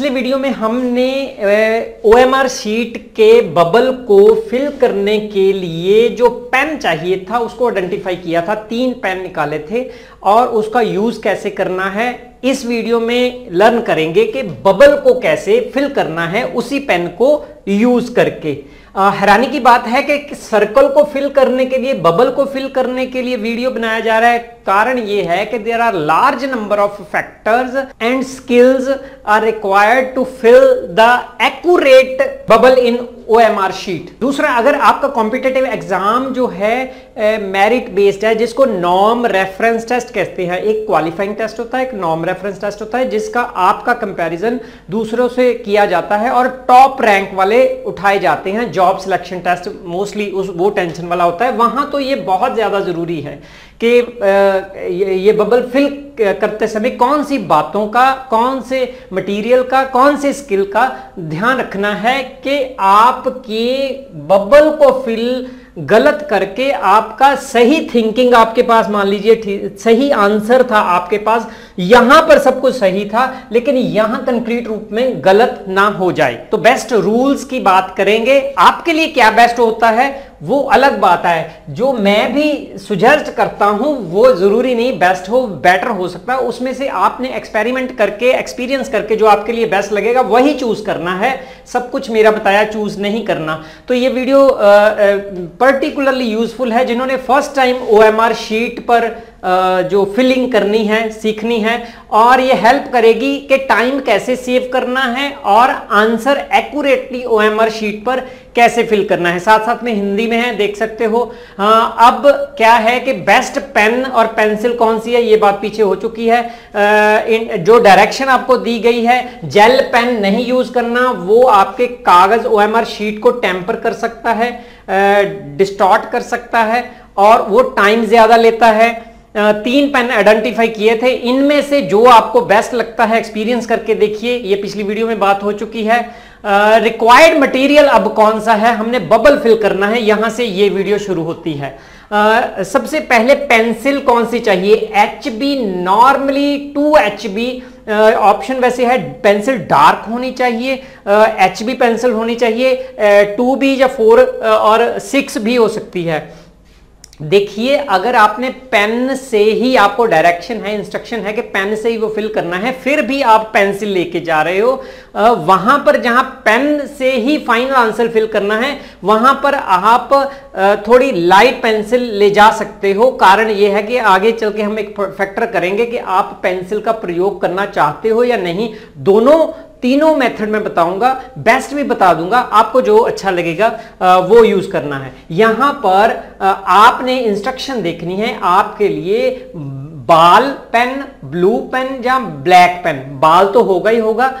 पिछले वीडियो में हमने ओ एम आर शीट के बबल को फिल करने के लिए जो पेन चाहिए था, उसको आइडेंटिफाई किया था। तीन पेन निकाले थे और उसका यूज़ कैसे करना है, इस वीडियो में लर्न करेंगे कि बबल को कैसे फिल करना है उसी पेन को यूज़ करके। हैरानी की बात है कि सर्कल को फिल करने के लिए बबल को फिल करने के लिए वीडियो बनाया जा रहा है। कारण ये है कि there are large number of factors and skills are required to fill the accurate bubble in O M R sheet दूसरा, अगर आपका कॉम्पिटेटिव एग्ज़ाम जो है मेरिट बेस्ड है, जिसको नॉम रेफरेंस टेस्ट कहते हैं, एक क्वालिफाइंग टेस्ट होता है, एक नॉम रेफरेंस टेस्ट होता है, जिसका आपका कंपैरिजन दूसरों से किया जाता है और टॉप रैंक वाले उठाए जाते हैं जॉब सिलेक्शन टेस्ट मोस्टली उस, वो टेंशन वाला होता है। वहाँ तो ये बहुत ज़्यादा ज़रूरी है। कि ये बबल फिल करते समय कौन सी बातों का, कौन से मटेरियल का, कौन से स्किल का ध्यान रखना है कि आपके बबल को फिल गलत करके आपका सही थिंकिंग आपके पास, मान लीजिए सही आंसर था आपके पास, यहाँ पर सब कुछ सही था, लेकिन यहाँ कंक्रीट रूप में गलत ना हो जाए। तो बेस्ट रूल्स की बात करेंगे। आपके लिए क्या बेस्ट होता है? वो अलग बात है। जो मैं भी सुजेस्ट करता हूँ, वो ज़रूरी नहीं बेस्ट हो बेटर हो सकता है। उसमें से आपने एक्सपेरिमेंट करके एक्सपीरियंस करके जो आपके लिए बेस्ट लगेगा, वही चूज़ करना है। सब कुछ मेरा बताया चूज़ नहीं करना। तो ये वीडियो पर्टिकुलरली यूजफुल है, जिन्होंने फ़र्स्ट टाइम ओएमआर शीट पर जो फिलिंग करनी है सीखनी है और ये हेल्प करेगी कि टाइम कैसे सेव करना है और आंसर एक्यूरेटली ओएमआर शीट पर कैसे फिल करना है। साथ साथ में हिंदी में है देख सकते हो। आ, अब क्या है कि बेस्ट पेन और पेंसिल कौन सी है ये बात पीछे हो चुकी है। आ, इन जो डायरेक्शन आपको दी गई है जेल पेन नहीं यूज़ करना वो आपके कागज़ ओएमआर शीट को टेम्पर कर सकता है डिस्टॉर्ट कर सकता है और वो टाइम ज़्यादा लेता है। तीन पेन आइडेंटिफाई किए थे। इनमें से जो आपको बेस्ट लगता है एक्सपीरियंस करके देखिए ये पिछली वीडियो में बात हो चुकी है। रिक्वायर्ड uh, मटेरियल अब कौन सा है? हमने बबल फिल करना है। यहाँ से ये वीडियो शुरू होती है। uh, सबसे पहले पेंसिल कौन सी चाहिए? H B normally two H B option वैसे है। पेंसिल डार्क होनी चाहिए। एच बी पेंसिल होनी चाहिए। टू बी या फोर और सिक्स भी हो सकती है। देखिए, अगर आपने पेन से ही आपको डायरेक्शन है, इंस्ट्रक्शन है कि पेन से ही वो फिल करना है, फिर भी आप पेंसिल लेके जा रहे हो। वहाँ पर जहाँ पेन से ही फाइनल आंसर फिल करना है, वहाँ पर आप थोड़ी लाइट पेंसिल ले जा सकते हो। कारण यह है कि आगे चल के हम एक फैक्टर करेंगे कि आप पेंसिल का प्रयोग करना चाहते हो या नहीं। दोनों तीनों मेथड में बताऊँगा बेस्ट भी बता दूँगा, आपको जो अच्छा लगेगा वो यूज़ करना है। यहाँ पर आपने इंस्ट्रक्शन देखनी है आपके लिए बाल पेन, ब्लू पेन या ब्लैक पेन। बाल तो होगा ही होगा।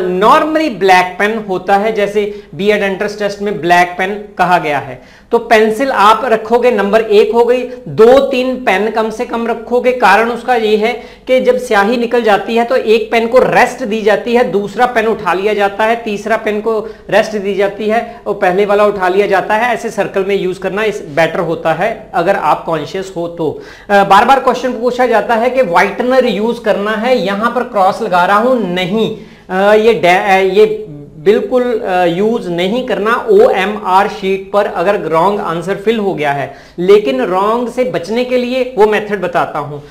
नॉर्मली ब्लैक पेन होता है, जैसे बी एड एंट्रेंस टेस्ट में ब्लैक पेन कहा गया है। तो पेंसिल आप रखोगे, नंबर एक हो गई। दो तीन पेन कम से कम रखोगे। कारण उसका ये है कि जब स्याही निकल जाती है तो एक पेन को रेस्ट दी जाती है, दूसरा पेन उठा लिया जाता है, तीसरा पेन को रेस्ट दी जाती है, और पहले वाला उठा लिया जाता है। ऐसे सर्कल में यूज़ करना इस बेटर होता है, अगर आप कॉन्शियस हो तो। बार बार क्वेश्चन पूछा जाता है कि व्हाइटनर यूज़ करना है। यहाँ पर क्रॉस लगा रहा हूँ नहीं। ये ये बिल्कुल यूज़ नहीं करना। ओ एम आर शीट पर अगर रॉन्ग आंसर फिल हो गया है। लेकिन रॉन्ग से बचने के लिए वो मेथड बताता हूँ।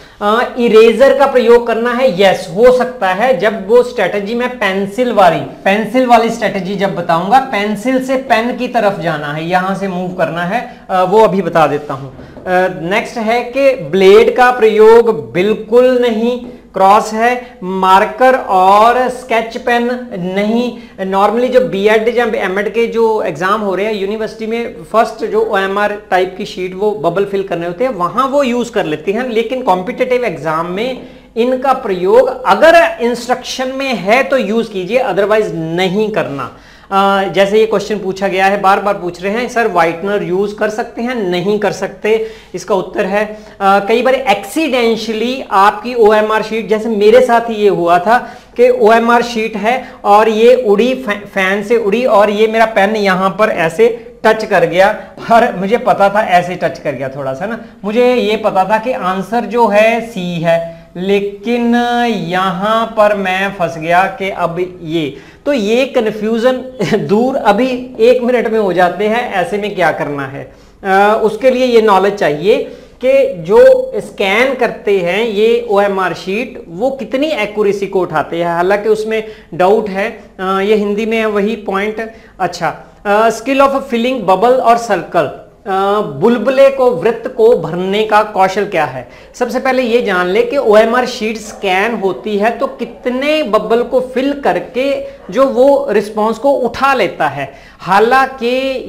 इरेजर का प्रयोग करना है। यस हो सकता है। जब वो स्ट्रेटजी में पेंसिल वाली पेंसिल वाली स्ट्रेटजी जब बताऊँगा पेंसिल से पेन की तरफ़ जाना है। यहाँ से मूव करना है। आ, वो अभी बता देता हूँ। नेक्स्ट है कि ब्लेड का प्रयोग बिल्कुल नहीं क्रॉस है मार्कर और स्केच पेन नहीं। नॉर्मली जो बी एड या एम एड के जो एग्ज़ाम हो रहे हैं यूनिवर्सिटी में फ़र्स्ट जो ओ एम आर टाइप की शीट वो बबल फिल करने होते हैं, वहाँ वो यूज़ कर लेते हैं। लेकिन कॉम्पिटेटिव एग्ज़ाम में इनका प्रयोग अगर इंस्ट्रक्शन में है तो यूज़ कीजिए अदरवाइज़ नहीं करना। जैसे ये क्वेश्चन पूछा गया है बार बार पूछ रहे हैं, सर वाइटनर यूज़ कर सकते हैं, नहीं कर सकते? इसका उत्तर है कई बार एक्सीडेंशली आपकी ओएमआर शीट जैसे मेरे साथ ही ये हुआ था कि ओएमआर शीट है और ये उड़ी फ़ैन से उड़ी और ये मेरा पेन यहाँ पर ऐसे टच कर गया। और मुझे पता था ऐसे टच कर गया थोड़ा सा ना। मुझे ये पता था कि आंसर जो है सी है। लेकिन यहाँ पर मैं फंस गया कि अब ये। तो ये कन्फ्यूज़न दूर अभी एक मिनट में हो जाते हैं ऐसे में क्या करना है? आ, उसके लिए ये नॉलेज चाहिए कि जो स्कैन करते हैं ये ओएमआर शीट वो कितनी एक्यूरेसी को उठाते हैं? हालाँकि उसमें डाउट है आ, ये हिंदी में है वही पॉइंट अच्छा स्किल ऑफ़ फिलिंग बबल और सर्कल बुलबुले को, वृत्त को भरने का कौशल क्या है? सबसे पहले ये जान ले कि ओएमआर शीट स्कैन होती है तो कितने बबल को फिल करके जो वो रिस्पॉन्स को उठा लेता है। हालाँकि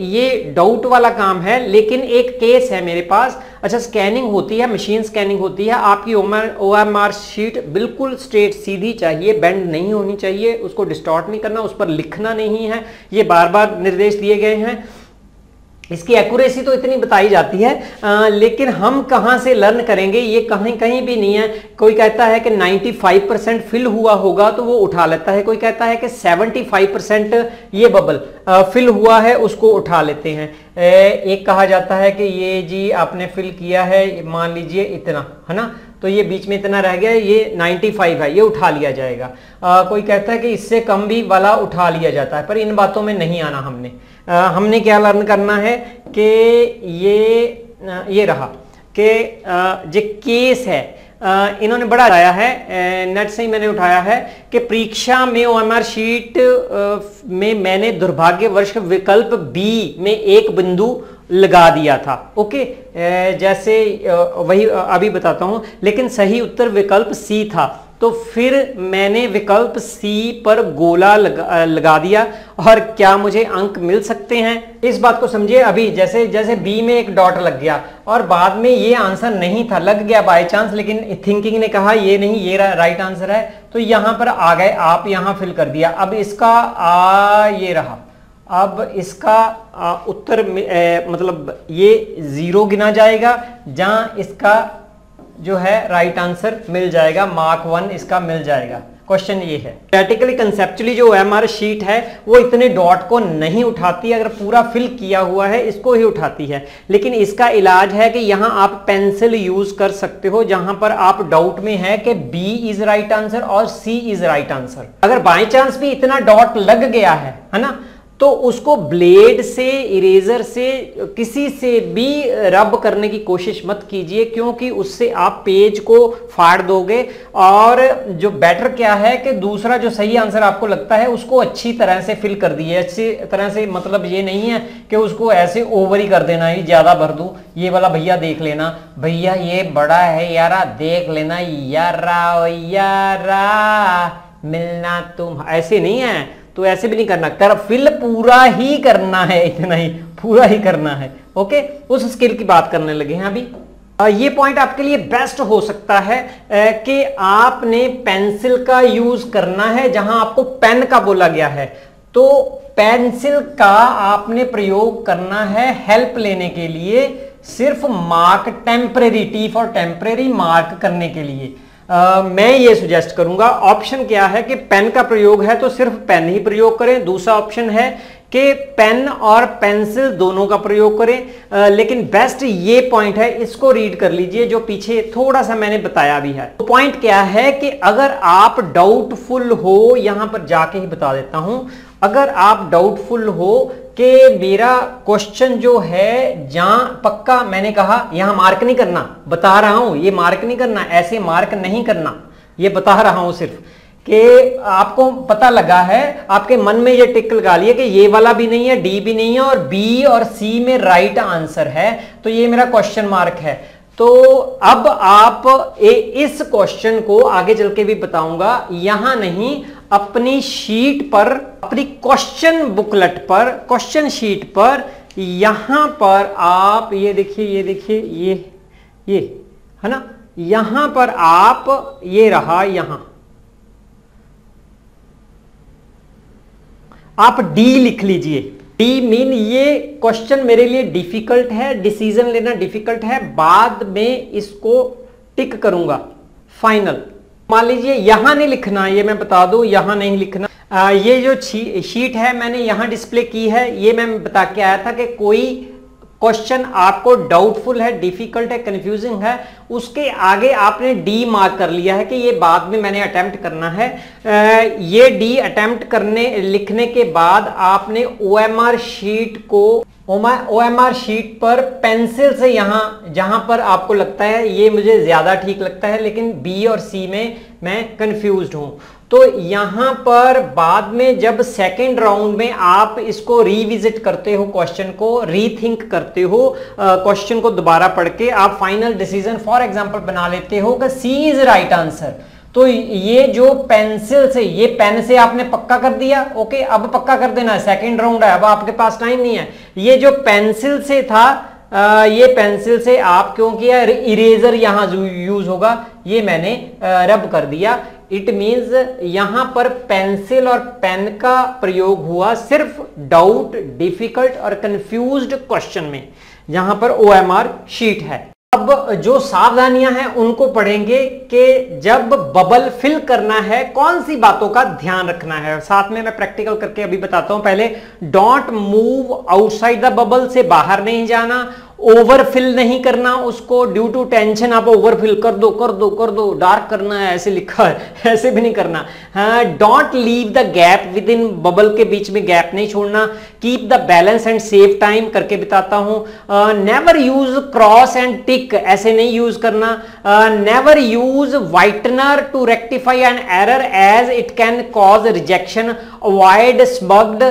ये डाउट वाला काम है, लेकिन एक केस है मेरे पास। अच्छा स्कैनिंग होती है मशीन स्कैनिंग होती है। आपकी ओ एम आर शीट बिल्कुल स्ट्रेट सीधी चाहिए बेंड नहीं होनी चाहिए, उसको डिस्टॉर्ट नहीं करना, उस पर लिखना नहीं है। ये बार बार निर्देश दिए गए हैं। इसकी एक्यूरेसी तो इतनी बताई जाती है आ, लेकिन हम कहाँ से लर्न करेंगे ये कहीं कहीं भी नहीं है। कोई कहता है कि 95 परसेंट फिल हुआ होगा तो वो उठा लेता है। कोई कहता है कि 75 परसेंट ये बबल आ, फिल हुआ है उसको उठा लेते हैं। ए, एक कहा जाता है कि ये जी आपने फिल किया है मान लीजिए इतना है ना? तो ये बीच में इतना रह गया ये 95 है ये उठा लिया जाएगा। आ, कोई कहता है कि इससे कम भी वाला उठा लिया जाता है पर इन बातों में नहीं आना हमने। आ, हमने क्या लर्न करना है कि ये ये रहा कि जो केस है आ, इन्होंने बड़ा आया है नेट से ही मैंने उठाया है कि परीक्षा में ओएमआर शीट में मैंने दुर्भाग्यवश विकल्प बी में एक बिंदु लगा दिया था। ओके? जैसे वही अभी बताता हूँ लेकिन सही उत्तर विकल्प सी था। तो फिर मैंने विकल्प सी पर गोला लगा, लगा दिया और क्या मुझे अंक मिल सकते हैं? इस बात को समझिए अभी जैसे जैसे बी में एक डॉट लग गया और बाद में ये आंसर नहीं था लग गया बाय चांस लेकिन थिंकिंग ने कहा ये नहीं ये रा, राइट आंसर है। तो यहाँ पर आ गए आप यहाँ फिल कर दिया। अब इसका आ ये रहा। अब इसका उत्तर मतलब ये ज़ीरो गिना जाएगा, जहाँ इसका जो है राइट आंसर मिल जाएगा मार्क वन इसका मिल जाएगा। क्वेश्चन ये है। प्रैक्टिकली कंसेप्चुअली जो एम शीट है, वो इतने डॉट को नहीं उठाती, अगर पूरा फिल किया हुआ है, इसको ही उठाती है। लेकिन इसका इलाज है कि यहाँ आप पेंसिल यूज़ कर सकते हो, जहाँ पर आप डाउट में है कि बी इज़ राइट आंसर और सी इज़ राइट आंसर अगर बाई चांस भी इतना डॉट लग गया है है ना? तो उसको ब्लेड से इरेजर से, किसी से भी रब करने की कोशिश मत कीजिए, क्योंकि उससे आप पेज को फाड़ दोगे। और जो बेटर क्या है कि दूसरा जो सही आंसर आपको लगता है, उसको अच्छी तरह से फिल कर दिए अच्छी तरह से मतलब ये नहीं है कि उसको ऐसे ओवर ही कर देना ही, ज़्यादा भर दू। ये वाला भैया देख लेना। भैया, ये बड़ा है यारा, देख लेना। यारा यारा, मिलना तुम, ऐसे नहीं है। तो ऐसे भी नहीं करना। कर फिल पूरा ही करना है, इतना ही, पूरा ही करना है। ओके उस स्किल की बात करने लगे हैं अभी। ये पॉइंट आपके लिए बेस्ट हो सकता है कि आपने पेंसिल का यूज़ करना है, जहाँ आपको पेन का बोला गया है। तो पेंसिल का आपने प्रयोग करना है हेल्प लेने के लिए, सिर्फ़ mark temporary T for temporary mark करने के लिए। मैं ये सुजेस्ट करूँगा ऑप्शन क्या है कि पेन का प्रयोग है तो सिर्फ़ पेन ही प्रयोग करें। दूसरा ऑप्शन है कि पेन और पेंसिल दोनों का प्रयोग करें। आ, लेकिन बेस्ट ये पॉइंट है इसको रीड कर लीजिए जो पीछे थोड़ा सा मैंने बताया भी है। तो पॉइंट क्या है कि अगर आप डाउटफुल हो यहाँ पर जाके ही बता देता हूँ अगर आप डाउटफुल हो कि मेरा क्वेश्चन जो है जहाँ पक्का मैंने कहा यहाँ मार्क नहीं करना। बता रहा हूँ ये मार्क नहीं करना ऐसे मार्क नहीं करना। ये बता रहा हूँ सिर्फ़ कि आपको पता लगा है आपके मन में ये टिक लगा लिया कि ये वाला भी नहीं है डी भी नहीं है और बी और सी में राइट आंसर है तो ये मेरा क्वेश्चन मार्क है। तो अब आप ए, इस क्वेश्चन को आगे चल के भी बताऊँगा। यहाँ नहीं अपनी शीट पर अपनी क्वेश्चन बुकलेट पर क्वेश्चन शीट पर, यहाँ पर आप, ये देखिए ये देखिए, ये ये, है ना? यहाँ पर आप, ये रहा यहाँ। आप डी लिख लीजिए। डी मीन ये क्वेश्चन मेरे लिए डिफ़िकल्ट है डिसीज़न लेना डिफ़िकल्ट है, बाद में इसको टिक करूँगा। फाइनल मान लीजिए, यहाँ नहीं लिखना, ये मैं बता दूँ, यहाँ नहीं लिखना। आ, ये जो शीट है मैंने यहाँ डिस्प्ले की है। ये मैं बता के आया था कि कोई क्वेश्चन आपको डाउटफुल है डिफ़िकल्ट है कंफ्यूजिंग है उसके आगे आपने डी मार्क कर लिया है कि ये बाद में मैंने अटेम्प्ट करना है। ये डी अटेम्प्ट करने लिखने के बाद आपने ओएमआर शीट को ओ एम आर शीट पर पेंसिल से यहाँ जहाँ पर आपको लगता है ये मुझे ज़्यादा ठीक लगता है लेकिन बी और सी में मैं कंफ्यूज हूँ। तो यहाँ पर बाद में जब सेकेंड राउंड में आप इसको रिविजिट करते हो क्वेश्चन को रीथिंक करते हो क्वेश्चन को दोबारा पढ़ के आप फाइनल डिसीज़न फॉर एग्जांपल बना लेते हो कि सी इज़ राइट आंसर तो ये जो पेंसिल से ये पेन से आपने पक्का कर दिया ओके अब पक्का कर देना है सेकेंड राउंड है अब आपके पास टाइम नहीं है. ये जो पेंसिल से था आ, ये पेंसिल से आप क्यों किया? इरेजर यहाँ यूज़ होगा ये मैंने रब कर दिया. इट मींस यहाँ पर पेंसिल और पेन का प्रयोग हुआ सिर्फ़ डाउट डिफ़िकल्ट और कंफ्यूज्ड क्वेश्चन में। यहाँ पर ओएमआर शीट है। अब जो सावधानियाँ हैं, उनको पढ़ेंगे कि जब बबल फिल करना है, कौन सी बातों का ध्यान रखना है? साथ में मैं प्रैक्टिकल करके अभी बताता हूँ। पहले don't move outside the bubble से बाहर नहीं जाना। ओवरफिल नहीं करना उसको ड्यू टू टेंशन आप ओवरफिल कर दो कर दो कर दो डार्क करना है ऐसे लिखा है ऐसे भी नहीं करना। Don't leave the gap within bubble के बीच में गैप नहीं छोड़ना। Keep the balance and save time करके बताता हूँ। Never use cross and tick ऐसे नहीं यूज़ करना। Never use whitener to rectify an error as it can cause rejection avoid smudged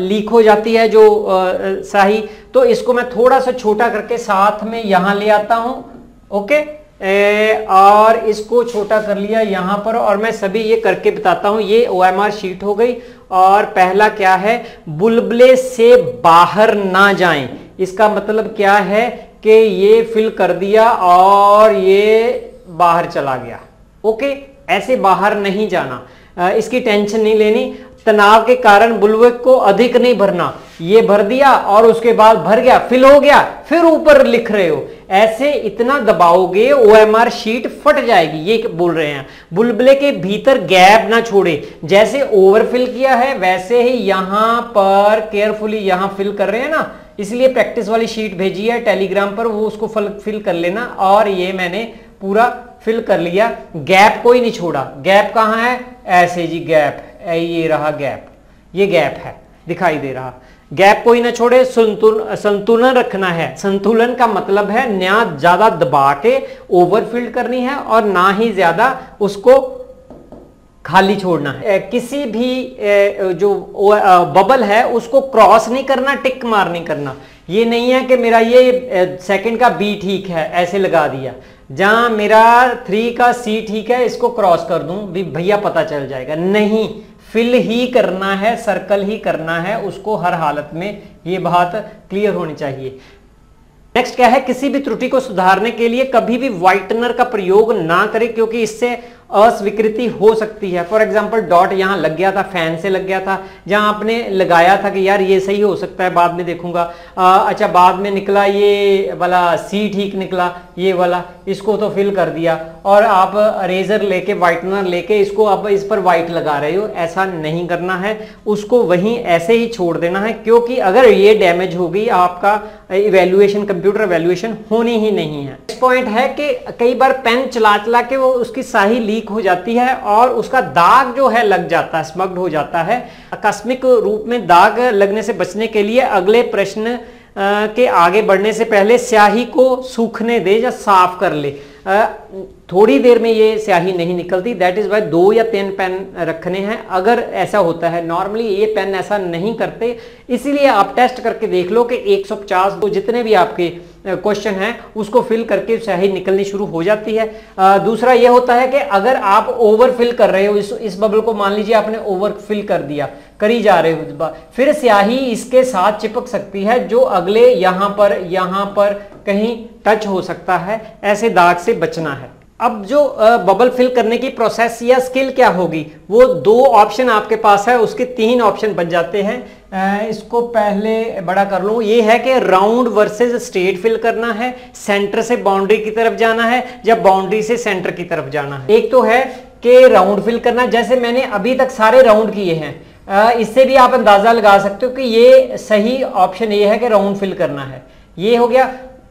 leak हो जाती है जो uh, सही तो इसको मैं थोड़ा सा छोटा करके साथ में यहाँ ले आता हूँ ओके? ए, और इसको छोटा कर लिया यहाँ पर और मैं सभी ये करके बताता हूँ। ये ओएमआर शीट हो गई और पहला क्या है? बुलबुले से बाहर ना जाएँ। इसका मतलब क्या है कि ये फिल कर दिया और ये बाहर चला गया ओके? ऐसे बाहर नहीं जाना। इसकी टेंशन नहीं लेनी। तनाव के कारण बुलवेक को अधिक नहीं भरना। ये भर दिया और उसके बाद भर गया फिल हो गया, फिर ऊपर लिख रहे हो। ऐसे इतना दबाओगे ओएमआर शीट फट जाएगी, ये बोल रहे हैं। बुलबुले के भीतर गैप ना छोड़े। जैसे ओवरफिल किया है, वैसे ही यहाँ पर केयरफुली यहाँ फिल कर रहे हैं ना। इसलिए प्रैक्टिस वाली शीट भेजी है टेलीग्राम पर वो उसको फिल कर लेना और ये मैंने पूरा फिल कर लिया। गैप कोई नहीं छोड़ा। गैप कहाँ है? ऐसे जी गैप। ये रहा गैप। ये गैप है, दिखाई दे रहा। गैप कोई ना छोड़े संतुलन रखना है। संतुलन का मतलब है ना ज़्यादा दबा के ओवरफिल्ड करनी है और ना ही ज़्यादा उसको खाली छोड़ना है। किसी भी जो बबल है, उसको क्रॉस नहीं करना टिक मार नहीं करना। ये नहीं है कि मेरा ये सेकंड का बी ठीक है, ऐसे लगा दिया। जहाँ मेरा थ्री का सी ठीक है, इसको क्रॉस कर दूँ, भी भैया पता चल जाएगा। नहीं फिल ही करना है, सर्कल ही करना है, उसको हर हालत में ये बात क्लियर होनी चाहिए। नेक्स्ट क्या है? किसी भी त्रुटि को सुधारने के लिए कभी भी व्हाइटनर का प्रयोग ना करें, क्योंकि इससे अस्वीकृति हो सकती है। फॉर एग्ज़ाम्पल डॉट यहाँ लग गया था फ़ैन से लग गया था जहाँ आपने लगाया था कि यार ये सही हो सकता है बाद में देखूँगा। आ, अच्छा बाद में निकला ये वाला सी ठीक निकला ये वाला इसको तो फिल कर दिया। और आप रेजर लेके वाइटनर लेके इसको अब इस पर वाइट लगा रहे हो ऐसा नहीं करना है। उसको वहीं ऐसे ही छोड़ देना है क्योंकि अगर ये डैमेज होगी आपका इवेल्युएशन कंप्यूटर इवेल्युएशन होनी ही नहीं है। पॉइंट है कि कई बार पेन चला चला के वो उसकी साही लीक हो जाती है और उसका दाग जो है लग जाता है, स्मग्ड हो जाता है। आकस्मिक रूप में दाग लगने से बचने के लिए अगले प्रश्न के आगे बढ़ने से पहले स्याही को सूखने दे या साफ़ कर ले। थोड़ी देर में ये स्याही नहीं निकलती। दैट इज़ वाई दो या तीन पेन रखने हैं। अगर ऐसा होता है नॉर्मली ये पेन ऐसा नहीं करते। इसीलिए आप टेस्ट करके देख लो कि 150 तो जितने भी आपके क्वेश्चन है उसको फिल करके स्याही निकलनी शुरू हो जाती है। आ, दूसरा यह होता है कि अगर आप ओवर फिल कर रहे हो इस, इस बबल को मान लीजिए आपने ओवर फिल कर दिया करी जा रहे हो फिर स्याही इसके साथ चिपक सकती है जो अगले यहाँ पर यहाँ पर कहीं टच हो सकता है, ऐसे दाग से बचना है। अब जो बबल फिल करने की प्रोसेस या स्किल क्या होगी? वो दो ऑप्शन आपके पास है, उसके तीन ऑप्शन बन जाते हैं। इसको पहले बड़ा कर लूँ, ये है कि राउंड वर्सेस स्ट्रेट फिल करना है सेंटर से बाउंड्री की तरफ़ जाना है, या बाउंड्री से सेंटर की तरफ़ जाना है। एक तो है कि राउंड फिल करना, जैसे मैंने अभी तक सारे राउंड किए हैं इससे भी आप अंदाज़ा लगा सकते हो कि ये सही ऑप्शन ये है कि राउंड फिल करना है। ये हो गया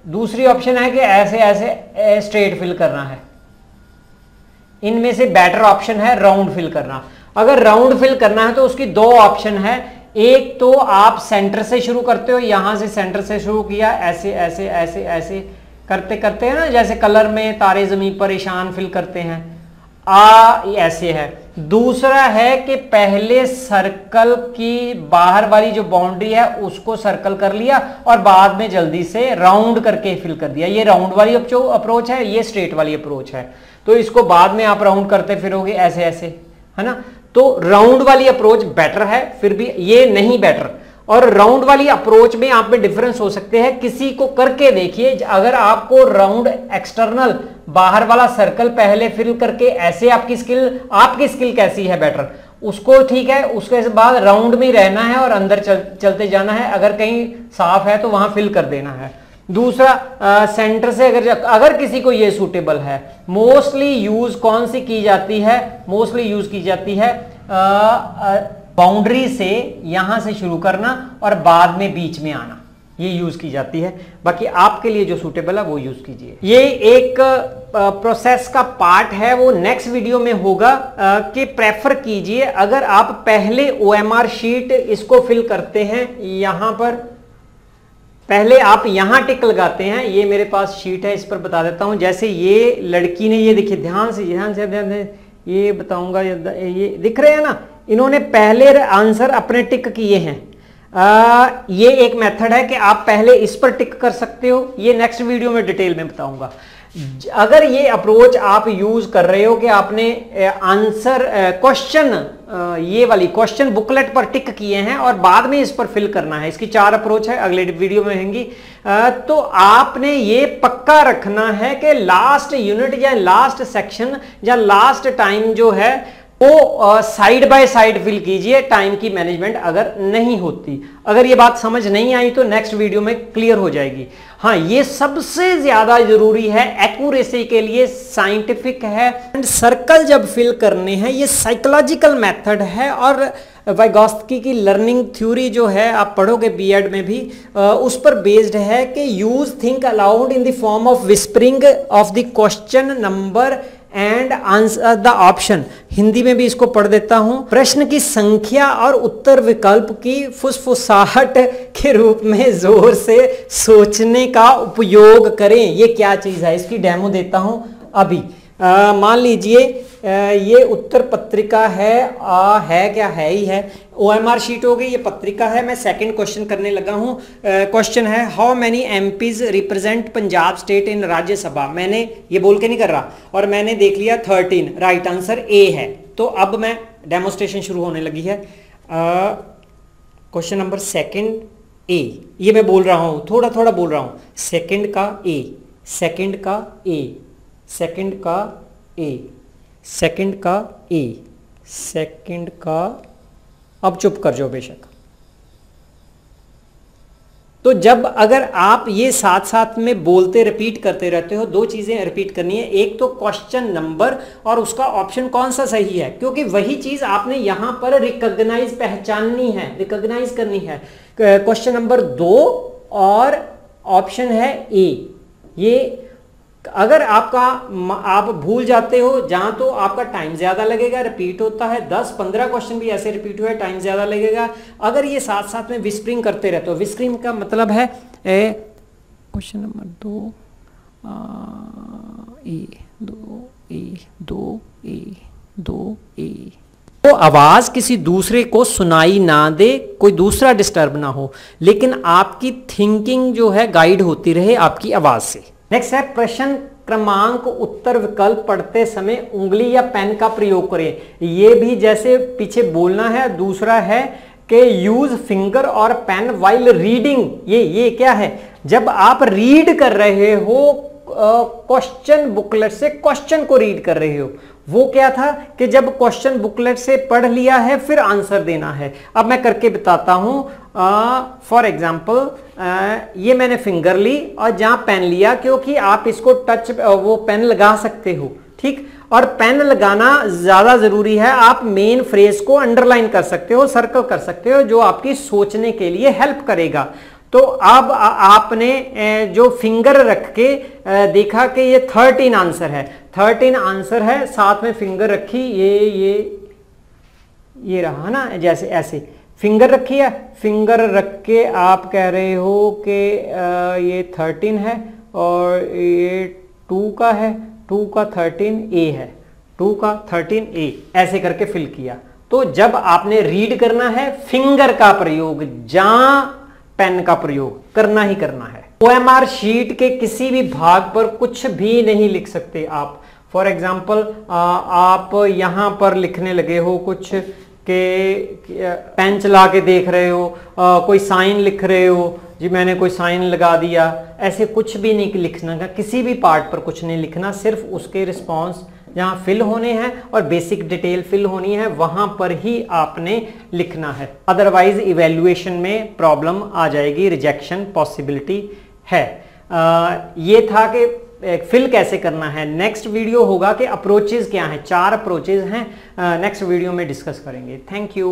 दूसरी ऑप्शन है कि ऐसे ऐसे स्ट्रेट फिल करना है। इनमें से बेटर ऑप्शन है राउंड फिल करना। अगर राउंड फिल करना है तो उसकी दो ऑप्शन है। एक तो आप सेंटर से शुरू करते हो, यहाँ से सेंटर से शुरू किया, ऐसे ऐसे ऐसे ऐसे करते करते हैं ना, जैसे कलर में तारे ज़मीन पर ईशान फिल करते हैं। आ ऐसे है। दूसरा है कि पहले सर्कल की बाहर वाली जो बाउंड्री है, उसको सर्कल कर लिया और बाद में जल्दी से राउंड करके फिल कर दिया। ये राउंड वाली अप्रोच है, ये स्ट्रेट वाली अप्रोच है। तो इसको बाद में आप राउंड करते फिरोगे ऐसे ऐसे है ना? तो राउंड वाली अप्रोच बेटर है, फिर भी ये नहीं बेटर और राउंड वाली अप्रोच में आप में डिफरेंस हो सकते हैं। किसी को करके देखिए अगर आपको राउंड एक्सटर्नल बाहर वाला सर्कल पहले फिल करके ऐसे आपकी स्किल आपकी स्किल कैसी है बेटर उसको ठीक है उसके बाद राउंड में रहना है और अंदर चल, चलते जाना है। अगर कहीं साफ़ है तो वहाँ फिल कर देना है। दूसरा आ, सेंटर से अगर अगर किसी को ये सूटेबल है मोस्टली यूज़ कौन सी की जाती है? मोस्टली यूज़ की जाती है बाउंड्री से यहाँ से शुरू करना और बाद में बीच में आना। ये यूज़ की जाती है। बाकी आपके लिए जो सूटेबल है, वो यूज़ कीजिए। ये एक प्रोसेस का पार्ट है। वो नेक्स्ट वीडियो में होगा कि प्रेफर कीजिए। अगर आप पहले ओएमआर शीट इसको फिल करते हैं, यहाँ पर, पहले आप यहाँ टिक लगाते हैं। ये मेरे पास शीट है, इस पर बता देता हूँ। जैसे ये लड़की ने, ये देखिए, ध्यान से ध्यान से ध्यान से, ये बताऊँगा ये दिख रहे हैं ना? इन्होंने पहले आंसर अपने टिक किए हैं। आ, ये एक मेथड है कि आप पहले इस पर टिक कर सकते हो। ये नेक्स्ट वीडियो में डिटेल में बताऊँगा। अगर ये अप्रोच आप यूज़ कर रहे हो कि आपने आंसर क्वेश्चन ये वाली क्वेश्चन बुकलेट पर टिक किए हैं और बाद में इस पर फिल करना है। इसकी चार अप्रोच है अगले वीडियो में होंगी। तो आपने ये पक्का रखना है कि लास्ट यूनिट या लास्ट सेक्शन या लास्ट टाइम जो है वो साइड बाय साइड फिल कीजिए टाइम की मैनेजमेंट अगर नहीं होती। अगर ये बात समझ नहीं आई तो नेक्स्ट वीडियो में क्लियर हो जाएगी। हाँ ये सबसे ज़्यादा ज़रूरी है एक्यूरेसी के लिए साइंटिफिक है। एंड सर्कल जब फिल करने हैं, ये साइकोलॉजिकल मेथड है और वाइगोस्की की लर्निंग थ्योरी जो है, आप पढ़ोगे बीएड में भी उस पर बेस्ड है कि use think aloud in the form of whispering of the question number and answer the option Hindi में भी इसको पढ़ देता हूँ। प्रश्न की संख्या और उत्तर विकल्प की फुसफुसाहट के रूप में ज़ोर से सोचने का उपयोग करें। ये क्या चीज़ है? इसकी डेमो देता हूँ अभी। मान लीजिए ये उत्तर पत्रिका है आ, है क्या है ही है। ओ एम आर शीट हो गई ये पत्रिका है। मैं सेकंड क्वेश्चन करने लगा हूँ। क्वेश्चन है how many M Ps represent Punjab state in Rajya Sabha मैंने ये बोल के नहीं कर रहा और मैंने देख लिया थर्टीन राइट आंसर ए है। तो अब मैं डेमोस्ट्रेशन शुरू होने लगी है। क्वेश्चन नंबर सेकंड ए ये मैं बोल रहा हूँ थोड़ा थोड़ा बोल रहा हूँ। सेकंड का ए सेकंड का ए सेकंड का ए, सेकंड का ए, सेकंड का, अब चुप कर जाओ बेशक। तो जब अगर आप ये साथ साथ में बोलते रिपीट करते रहते हो, दो चीज़ें रिपीट करनी है। एक तो क्वेश्चन नंबर और उसका ऑप्शन कौन सा सही है? क्योंकि वही चीज़ आपने यहाँ पर रिकॉग्नाइज पहचाननी है रिकॉग्नाइज करनी है। क्वेश्चन नंबर दो और ऑप्शन है ए ये अगर आपका आप भूल जाते हो, जहाँ तो आपका टाइम ज़्यादा लगेगा रिपीट होता है 10-15 क्वेश्चन भी ऐसे रिपीट हुए टाइम ज़्यादा लगेगा। अगर ये साथ साथ में विस्प्रिंग करते रहते हो विस्प्रिंग का मतलब है क्वेश्चन नंबर दो ए दो ए दो ए दो, ए। तो आवाज़ किसी दूसरे को सुनाई ना दे, कोई दूसरा डिस्टर्ब ना हो, लेकिन आपकी थिंकिंग जो है गाइड होती रहे आपकी आवाज़ से। नेक्स्ट है, प्रश्न क्रमांक उत्तर विकल्प पढ़ते समय उंगली या पेन का प्रयोग करें। ये भी जैसे पीछे बोलना है, दूसरा है कि यूज़ फिंगर और पेन वाइल रीडिंग ये ये क्या है? जब आप रीड कर रहे हो क्वेश्चन बुकलेट से क्वेश्चन को रीड कर रहे हो वो क्या था कि जब क्वेश्चन बुकलेट से पढ़ लिया है, फिर आंसर देना है। अब मैं करके बताता हूँ फॉर एग्ज़ाम्पल ये मैंने फिंगर ली और जहाँ पेन लिया, क्योंकि आप इसको टच वो पेन लगा सकते हो, ठीक? और पेन लगाना ज़्यादा ज़रूरी है। आप मेन फ्रेज को अंडरलाइन कर सकते हो सर्कल कर सकते हो, जो आपकी सोचने के लिए हेल्प करेगा। तो अब आपने जो फिंगर रख के देखा कि ये थर्टीन आंसर है। थर्टीन आंसर है, साथ में फिंगर रखी, ये ये ये रहा ना, जैसे, ऐसे। फिंगर रखी है फिंगर रख के आप कह रहे हो कि ये थर्टीन है और ये टू का है टू का थर्टीन ए है। टू का थर्टीन ए ऐसे करके फिल किया। तो जब आपने रीड करना है फिंगर का प्रयोग जहाँ पेन का प्रयोग, करना ही करना है। ओएमआर शीट के किसी भी भाग पर कुछ भी नहीं लिख सकते आप। फॉर एग्ज़ाम्पल आप यहाँ पर लिखने लगे हो कुछ के पेन चला के देख रहे हो आ, कोई साइन लिख रहे हो जी मैंने कोई साइन लगा दिया ऐसे कुछ भी नहीं लिखना का किसी भी पार्ट पर कुछ नहीं लिखना सिर्फ़ उसके रिस्पॉन्स जहाँ फिल होने हैं और बेसिक डिटेल फिल होनी है वहाँ पर ही आपने लिखना है। अदरवाइज़ इवेल्युएशन में प्रॉब्लम आ जाएगी रिजेक्शन पॉसिबिलिटी है। आ, ये था कि फिल कैसे करना है। नेक्स्ट वीडियो होगा कि अप्रोचेज क्या है। चार अप्रोचेज हैं। नेक्स्ट वीडियो में डिस्कस करेंगे। Thank you